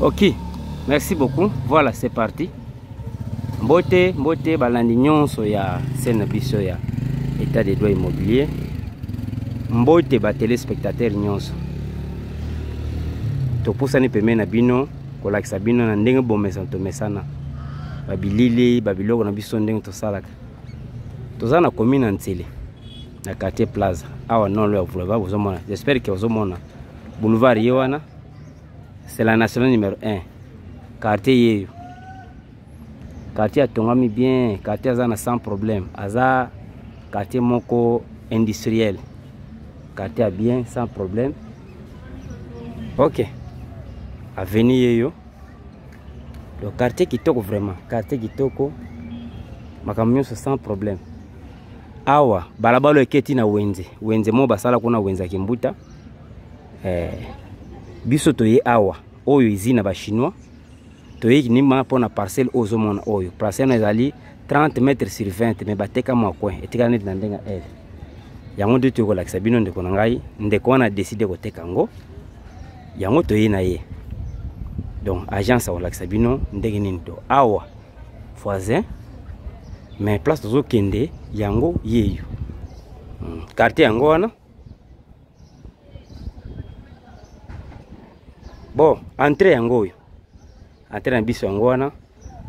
ok merci beaucoup voilà c'est parti mbote mbote balandi nyonso ya sene na biso ya état de droit immobilier mbote batelespectateur nyonso topusani pembeni na bino kolakisa bino na ndenge bomesana tomesana babilili babiloko na biso ndenge tosalaka toza na komi na ntsele na quartier plaza awa nolo ya boulevard bozomona j'espère ke ozomona boulevard ye wana c'est la nationale numéro 1 quartier yeyo Quartier atongami bien, quartier aza na sans problème. Aza quartier moko industriel. Quartier bien sans problème. OK. Avenue yeyo. Le quartier kitoko vraiment, quartier kitoko. Makambo nyonso sans problème. Awa balabalo eketi na Wenze. Wenze mo basala kuna Wenze ya Kimbuta. Eh, biso toye awa oyo izina ba chinois toyei kinima mpo na parcelle oyo ozomona oyo parcelle na ezali 30 mètre sur 20 me bateka mwa coin etikala neti na ndenge ya ele yango nde toyei kolakisa bino ndeko na ngai ndeko wana adeside koteka yango yango toyei na ye donc agence akolakisa bino ndenge nini to awa voisin mais place tozokende yango yeyo hmm, quartier yango wana bon entre yango oyo entrée na biso yango wana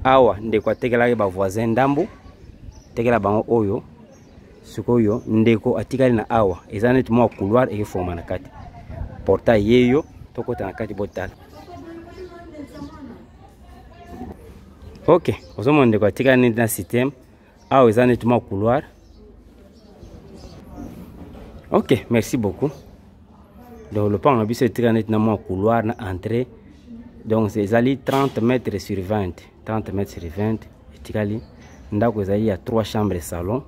awa ndeko atekelaki bavoisin ndambo tekela bango oyo sikoyo ndeko atikali na awa eza neti mwa couloir ekefongama na kati portail yeyo tokota na kati botala ok ozomona ndeko atikali neti na systeme awa eza neti mwa couloir ok merci beaucoup donc lopango na biso etika neti na mwa couloir na entrée donc ezali 30 mètres sur 20 30 mètres sur 20 etikali ndako ezali ya 3 chambre salon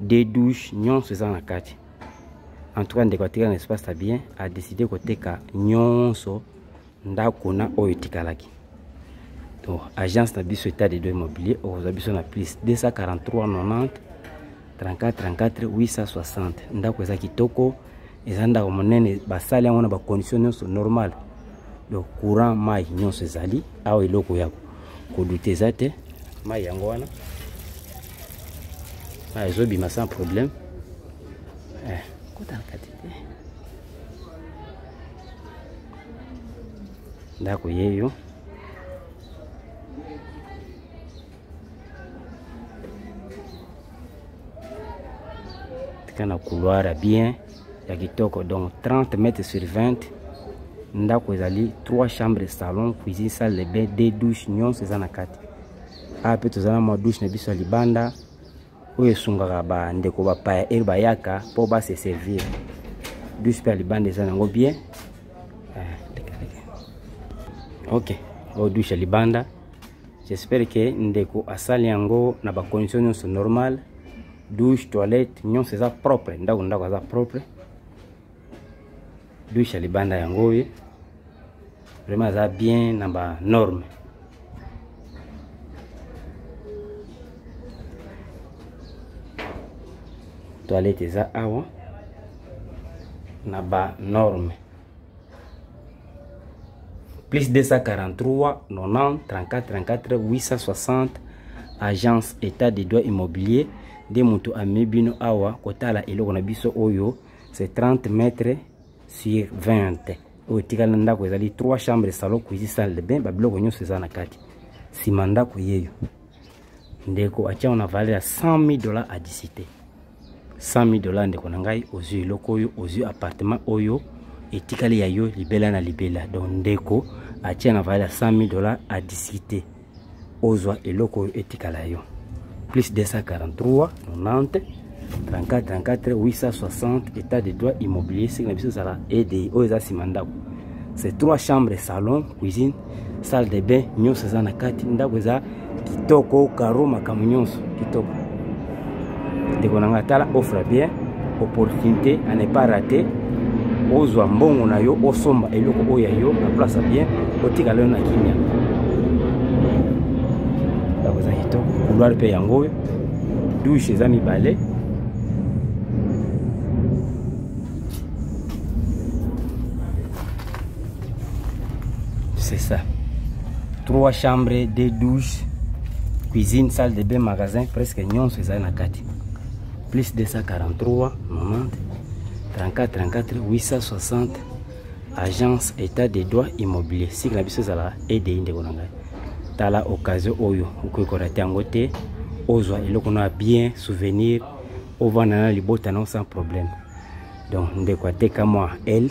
de douche nyonso eza na kati en tout cas ndeko atika na espace ya bien adeside koteka nyonso ndako na oyo etikalaki donc agence na biso état de droit immobilier okozwa biso na plus 243 90 34 34 860 ndako eza kitoko eza ndako monene basali yango na bacondition nyonso normal donc courant mai nyonso ezali awa eloko ya kodute eza te mai yango wana mai ezobima sans problème eh, kota na kati te ndako yeyo tika na couloir ya bien ya kitoko donc 30 mètres sur 20 ndako ezali 3 chambre salon cuisine salle de bain de douche nyonso eza na kati awa mpe tozala mwa douche na biso ya libanda oyo esungaka bandeko bapaya elo bayaka mpo base servir bus mpe ya libanda eza nango bien ah, ok oyo dushe ya libanda j'espère ke ndeko asali yango na bacondition nyonso normal douche toilette nyonso eza propre ndako ndako aza propre Douche ya libanda yango oyo vraiment aza bien na ba norme toilette eza awa na ba norme plus 243 90 34 34 860 agence état de droit immobilier nde moto amemi bino awa kotala eloko na biso oyo c'est 30 mètres sur 20 oyo etikali na ndako ezali 3 chambre salon cuisine salle de bain babiloko nyonso eza na kati nsima ndako yeyo ndeko atiango na valeur ya 100 000 dollars adisite 100 000 dollars ndeko na ngai ozwi eloko oyo ozwi appartement oyo etikali ya yo libela na libela donc ndeko atia na valeur ya 100 000 dollars adisite ozwa eloko oyo etikala yo plus 243 90 34 34 860 état de droit immobilier seke na biso ezala edi oyo eza nsima ndako c'est trois chambres salon cuisine salle de bain nyonso eza na kati ndako eza kitoko karo makambo nyonso kitoko ndeko na ngai tala offre bien opportunité à ne pas rater ozwa mbongo na yo osomba eloko oyo ya yo na place ya bien otikala yo na kimia ndako eza kitoko couloir mpe yango oyo douche eza mibale c'est ça trois chambres deux douches cuisine salle de bain magasin presque nyonso ezali na kati plus 243 90 34 34 860 agence état de droit immobilier sika na biso ezalaka edei ndeko na ngai tala occasion oyo okoki korate yango te ozwa eloko na bien souvenir ovanda na libota na sans problème donc ndeko ateka mwa l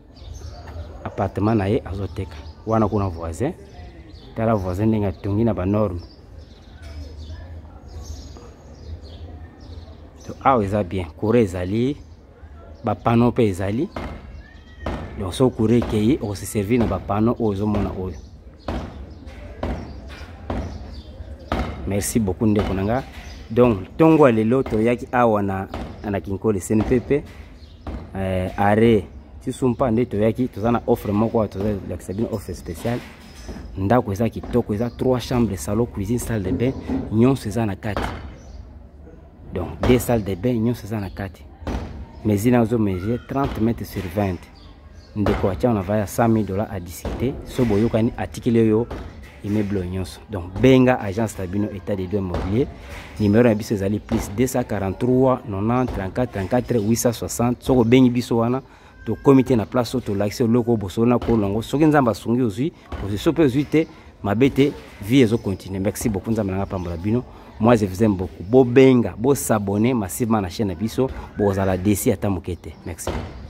appartement na ye azoteka wana kuna voisin tala voisin ndenge atongi na banorme to awa eza bien courant ezali bapano mpe ezali donc soki courant ekei okoseservir na bapano oyo ozomona oyo merci beaucoup ndeko na nga donc ntongo ya lelo toyaki awa na, na kinkole senpepe eh, are sisumpa nde toyaki toza na offre moko awa tozalakisa bino offre spéciale ndako eza kitoko eza 3 chambre salon cuisine salle de bain nyonso eza na kati donc deux salle de bain nyonso eza na kati mesure nazo mesure 30 mètre sur 20 ndeko atia na vaya 100000 dollars à discuter so boyokani atikeli yo immeuble nyonso donc benga agence na bino état de droit immobilier numéro na biso ezali plus 243 90 34 34 860 soki obengi biso wana tokomi te na place oyo tolakisi eloko bosolo na kolo yango soki nzambe asungi ozwi ozwi so mpe ozwi te mabe te vie ezo continue merci beaucoup nzambe na ngai apambola bino moi je vous aime beaucoup bobenga bosabone massivement na chaîne na biso bokozala desi ata moke te merci beaucoup